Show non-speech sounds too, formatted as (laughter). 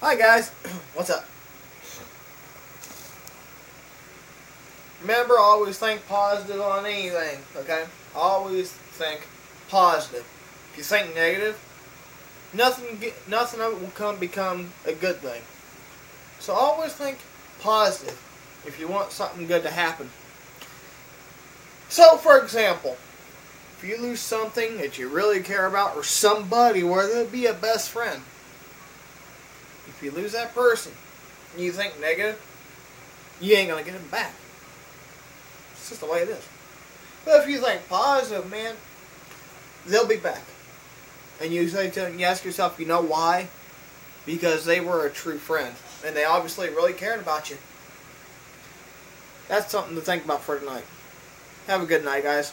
Hi guys, (clears throat) what's up? Remember, always think positive on anything, okay? Always think positive. If you think negative, nothing, nothing will come become a good thing. So always think positive if you want something good to happen. So, for example, if you lose something that you really care about, or somebody, whether it be a best friend, if you lose that person and you think negative, you ain't gonna get them back. It's just the way it is. But if you think positive, man, they'll be back. And you say to you ask yourself, you know why? Because they were a true friend. And they obviously really cared about you. That's something to think about for tonight. Have a good night, guys.